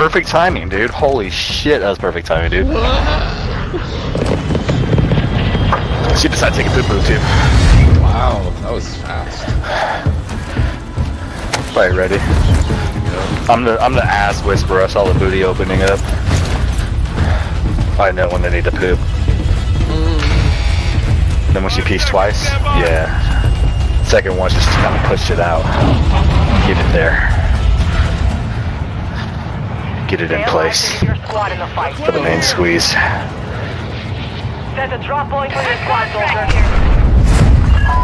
perfect timing, dude. Holy shit, that was perfect timing, dude. She decided to take a poop poo too. Wow, that was fast. Right, ready. I'm the I'm the ass whisperer. I saw the booty opening up. I know when they need to poop. Then when she pees twice, yeah. Second one's just kind of push it out. Get it there. Get it in place for the main squeeze. Set a drop point for your squad, soldier.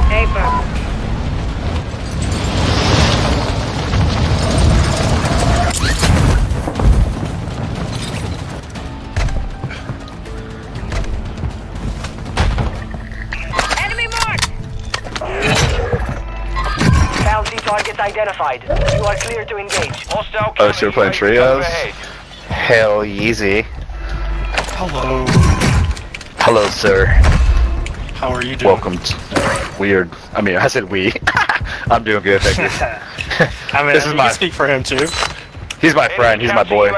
Paper. Identified. You are clear to engage. Hostile Oh, so we're playing trios? overhead. Hell easy. Hello. Hello, sir. How are you doing? Welcome. To weird. I mean, I said we. I'm doing good, thank you. I mean, This you is my- speak for him too. He's my friend. He's my boy.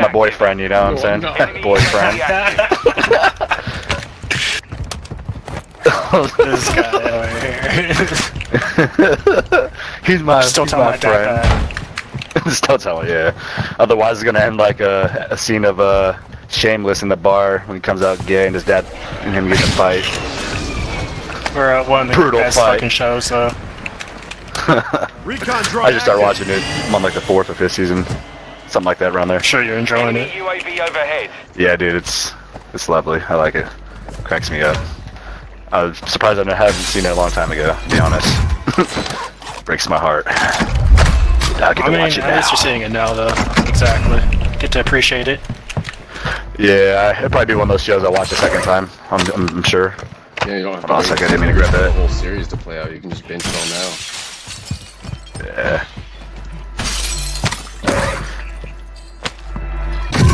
My boyfriend. You know what I'm saying? Oh, no. This guy over here. he's my. Still he's tell my my dad that. Still tell him, yeah. Otherwise, it's gonna end like a, a scene of uh, Shameless in the bar when he comes out gay and his dad and him getting a fight. We're at one of the Brutal best fight. fucking shows, though. Recon. I just started watching it. I'm on like the fourth or fifth season, something like that around there. I'm sure you're enjoying Enemy it. UAV overhead. Yeah, dude, it's it's lovely. I like it. Cracks me up. I was surprised I haven't seen it a long time ago. To be honest, breaks my heart. I get I to mean, watch it at now. least you're seeing it now, though. Exactly. Get to appreciate it. Yeah, it'd probably be one of those shows I watch a second time. I'm, I'm, I'm sure. Yeah, you don't have Hold on a wait second, I didn't mean to grab that. The whole series to play out. You can just binge it all now. Yeah.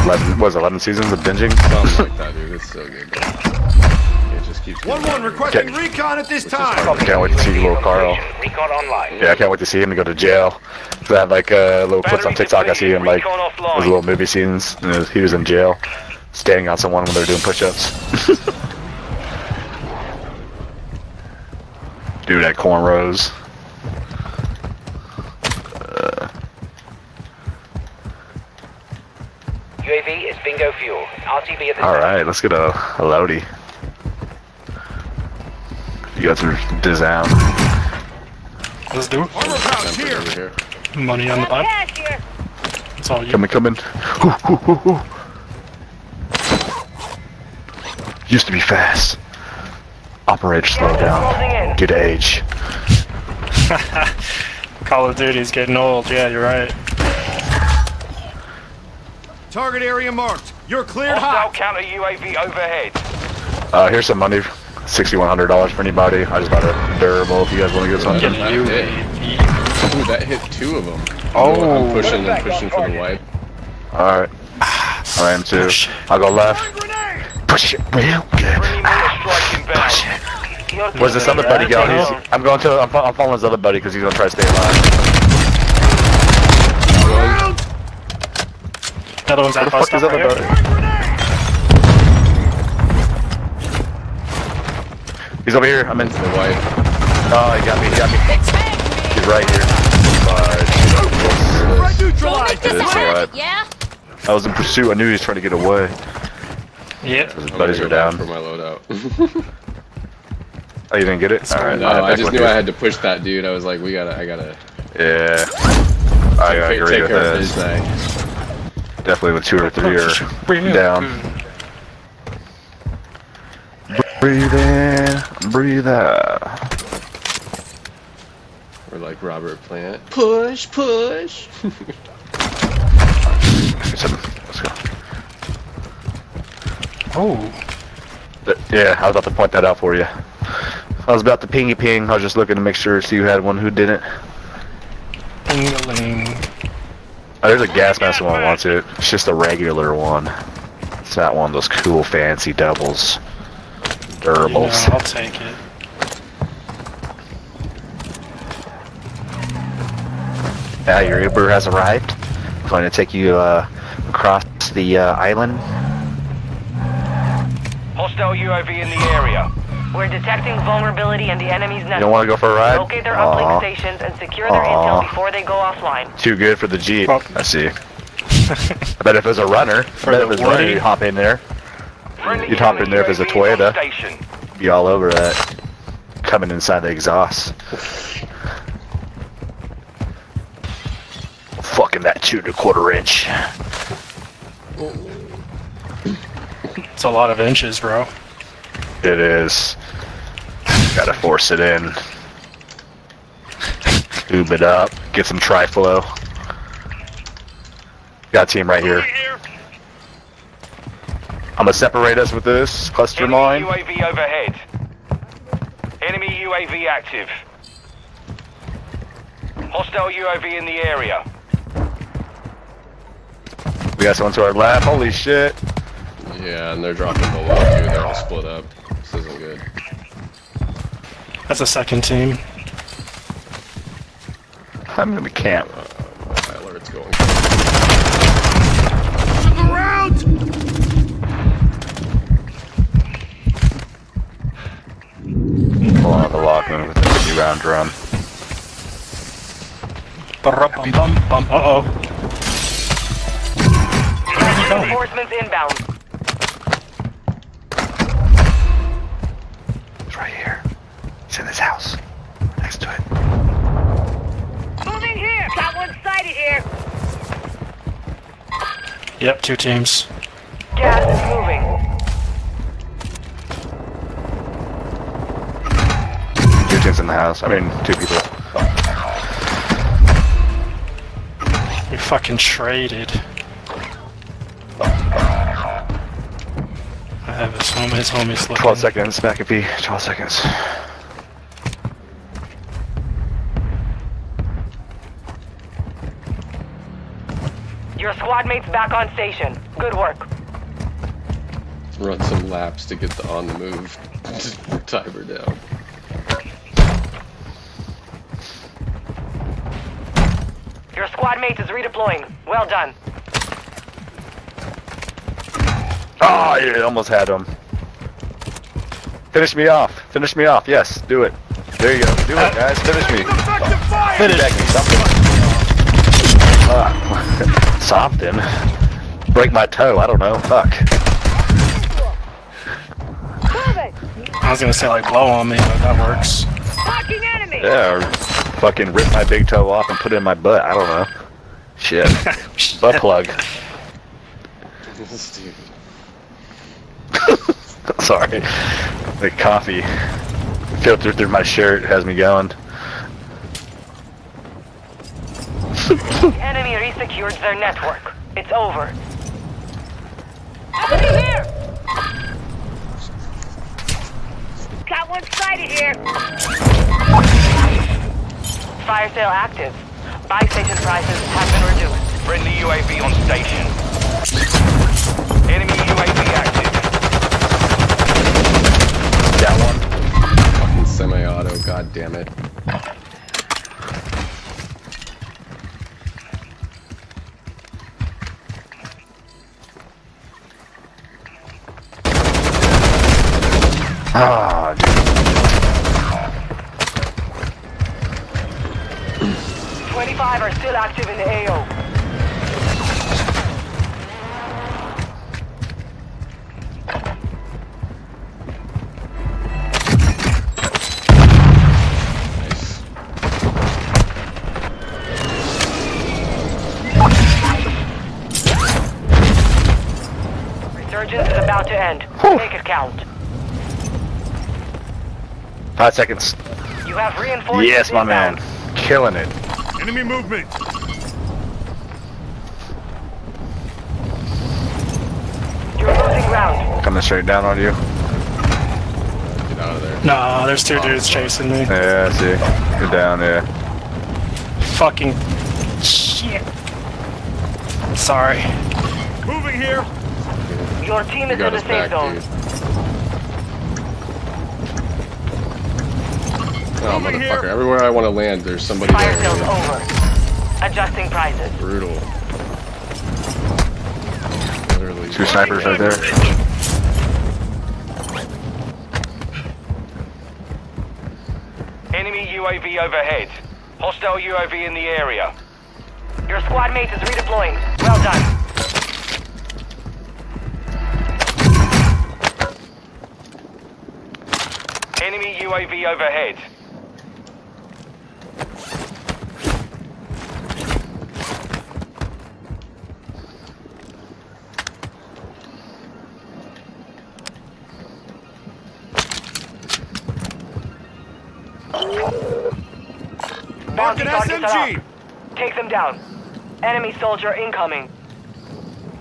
Eleven was it, eleven seasons of binging. Something like that, dude. It's so good. Bro. It just keeps. One one requesting Okay. recon at this time. hard. I can't wait to see little Carl. Recon online. Yeah, I can't wait to see him to go to jail. So I had like uh, little clips on TikTok. I see him like Recon those little movie scenes. And was- he was in jail, standing on someone when they were doing push-ups. Dude had cornrows. UAV is bingo fuel. RTB at the All right, let's get a, a loady. You got some design. Let's do it. Armor pouch here. over here. Money on the butt. Cash here. That's all you. Coming, coming. Used to be fast. Operator, slow down. Get age. Call of Duty's getting old. Yeah, you're right. Target area marked. You're cleared Hostile hot. counter UAV overhead. Uh, here's some money. $6,100 for anybody. I just bought a durable if you guys want to get something. That You hit. Ooh, that hit two of them. Oh. I'm pushing and pushing for the wipe. Alright. I am too. Push. I'll go left. Push it real good. Friendly missile ah, strike inbound. Push it. Where's this other buddy going? He's, I'm going to, I'm, I'm following his other buddy because he's going to try to stay alive. Another one's Where at the fuck is other buddy? He's over here. I'm in. The wipe. Oh, he got me. He got me. He's right here. Fudge. Threat neutralized. this It's a habit, alright. yeah? I was in pursuit. I knew he was trying to get away. Yep. His buddies are down. for my loadout. Oh, you didn't get it? Alright. no, alright, I just knew you. I had to push that dude. I was like, we gotta, I gotta Yeah. I take, agree take with care of his that. thing. Definitely with two or three are down. Breathe in, breathe out. We're like Robert Plant. Push, push. Let's go. Oh. But, yeah, I was about to point that out for you. I was about to pingy ping. I was just looking to make sure see who had one, who didn't. Ding-a-ling. Oh, there's a gas mask one wants it. It's just a regular one. It's not one of those cool fancy doubles. Durables. Yeah, I'll take it. Yeah, your Uber has arrived. I'm going to take you uh, across the uh, island. Hostile UAV in the area. We're detecting vulnerability in the enemy's network. You don't want to go for a ride? Locate their Aw, uplink stations and secure their Aw. intel before they go offline. Too good for the Jeep. Well- I see. I bet if it was a runner, I bet the if it was a runner, you'd hop in there. Friendly You'd hop in there if it's a UAV is on Toyota. Station. Be all over that. Coming inside the exhaust. Fucking that two and a quarter inch. It's a lot of inches, bro. It is. Gotta force it in. Tube it up. Get some tri-flow. Got a team right here. I'm gonna separate us with this cluster Enemy mine. UAV overhead. Enemy UAV active. Hostile UAV in the area. We got someone to our left. Holy shit. Yeah, and they're dropping below too. They're all split up. This isn't good. That's a second team. I'm gonna camp. My alert's going. Pull out the lock move with the 50 round drum. Bum bum bum. Uh oh. Reinforcements inbound. It's right here. It's in this house. Next to it. Moving here. Got one sighted here. Yep, two teams. Gas is moving. Two teams in the house. I mean, two people. Fucking traded. I have his home. His homies looking. 12 seconds. McAfee. 12 seconds. Your squad mates back on station. Good work. Run some laps to get the on the move timer down. Your squad mate is redeploying. Well done. Oh, yeah, almost had him. Finish me off. Finish me off. Yes, do it. There you go. Do it, guys. Finish me. Finish me. Something. Uh, something. Break my toe. I don't know. Fuck. I was gonna say like blow on me, but that works. Fucking enemy. Yeah, or fucking rip my big toe off and put it in my butt. I don't know. Shit. Butt plug. Steve. Sorry. The coffee filtered through my shirt has me going. the Enemy resecured their network. It's over. Enemy here. Got one sighted here. Fire sale active. Buy station prices have been reduced. Friendly UAV on station. Enemy UAV active. That one. Fucking semi-auto. God damn it. 25 are still active in the AO. Nice. Resurgence is about to end. Whew. Make it count. Five seconds. You have reinforcements Yes, my man. Killing it. Enemy movement. You're losing ground. Coming straight down on you. Get out of there. Nah, there's two dudes chasing me. Yeah, I see. You're down there. Fucking shit. Sorry. Moving here. Your team is got in the safe zone. dude. Oh, Moving here. motherfucker. Everywhere I want to land, there's somebody Fire there. sale's over. Adjusting prices. Brutal. Two snipers right there. Enemy UAV overhead. Hostile UAV in the area. Your squad mate is redeploying. Well done. Enemy UAV overhead. Bounty Marking targets are SMG. up. Take them down. Enemy soldier incoming.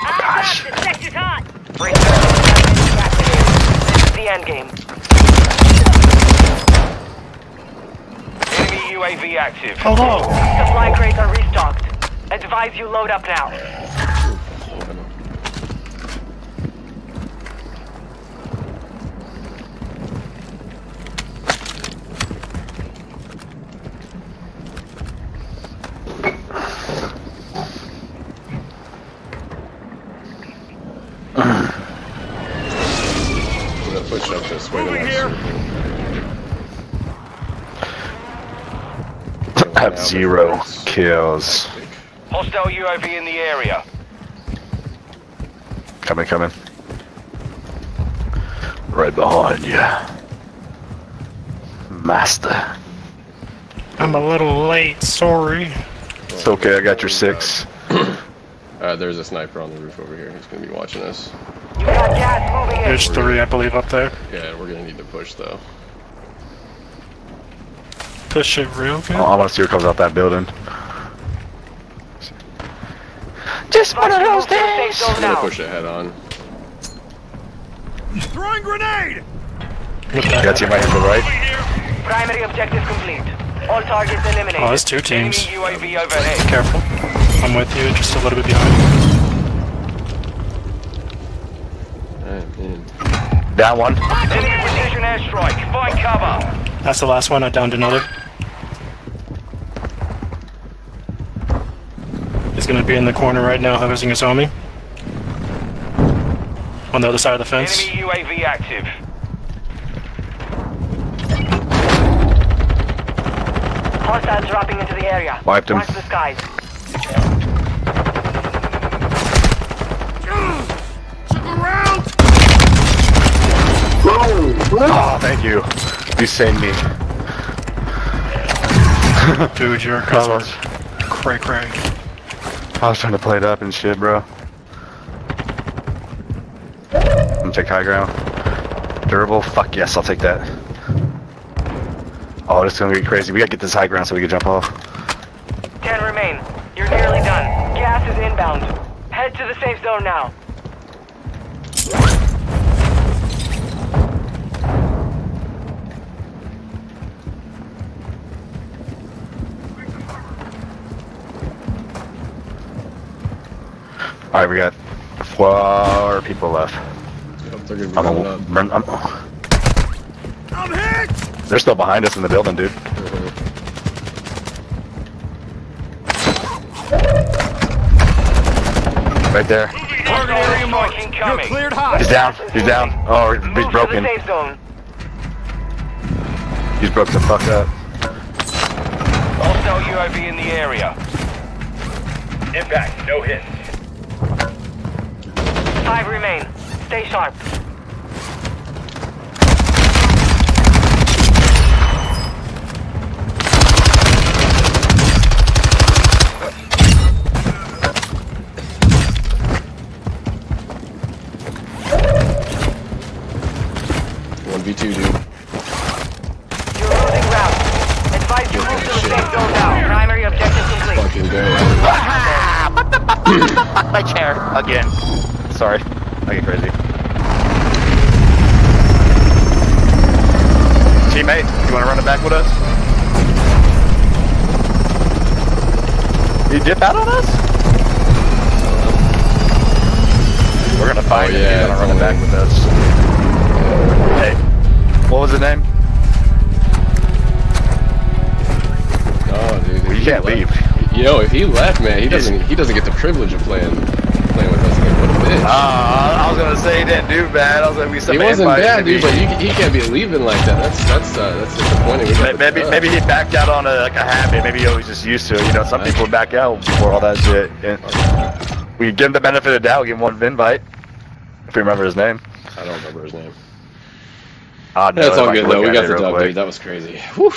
Eyes up, the sector's hot. Break activated. This is the end game. Enemy UAV active. Hello. Supply crates are restocked. Advise you load up now. I'm gonna push up this way. to Moving that here. Circle. I have zero kills. Hostile UAV in the area. Coming, coming. Right behind you. Master. I'm a little late, sorry. It's okay, I got your six. Uh, there's a sniper on the roof over here. He's gonna be watching us. You got gas moving in. There's three, I believe, up there. Yeah, we're gonna need to push though. Push it real good. Oh, I want to see what comes out that building. Just one of those days. I'm gonna push it head on. Throwing grenade. With You got that. team right to the right. Primary objective complete. All targets eliminated. Oh, there's two Enemy teams. UAV overhead. Careful. I'm with you, just a little bit behind. I'm in. Down one. Enemy precision airstrike. Find cover. That's the last one. I downed another. He's gonna be in the corner right now, having his homie. On the other side of the fence. Enemy UAV active. Hostiles dropping into the area. Wiped him. Watch the skies. Took a round. Oh, thank you. You saved me. Dude, your I cousin. was, Cray cray. I was trying to play it up and shit, bro. I'm gonna take high ground. Durable? Fuck yes, I'll take that. Oh, this is gonna be crazy. We gotta get this high ground so we can jump off. Ten remain. You're nearly done. Gas is inbound. Head to the safe zone now. Alright, we got four people left. Yep, they're be I'm coming gonna, up. burn- I'm- I'm hit. they're still behind us in the building, dude. Right there. Target area marked. You're cleared hot. He's down. He's down. Oh, he's to broken. the safe zone. He's broke the fuck up. Hostile UAV in the area. Impact. No hit. Five remain. Stay sharp. One v two, dude. You're losing ground. Advise you move to the safe zone now. Primary objective complete. Fucking go. My chair again. Sorry, I get crazy. Teammate, you want to run it back with us? You dip out on us? We're gonna find Oh, him. yeah, He's gonna run it back with us. Hey, what was his name? Oh, dude. Well, you can't left- leave. Yo, if he left, man, he doesn't. He doesn't get the privilege of playing, playing with us again. A bitch. Ah, say he didn't do bad. I was like, we said He wasn't bad, dude, but you, he can't be leaving like that. That's that's uh, that's disappointing. Maybe maybe he backed out on a like a habit. Maybe he was just used to it. You know, some people back out before all that shit. And we give him the benefit of the doubt. Give him one invite. If we remember his name. I don't remember his name. Ah, no, That's all good though. We got the dub, quick. dude. That was crazy. Whew.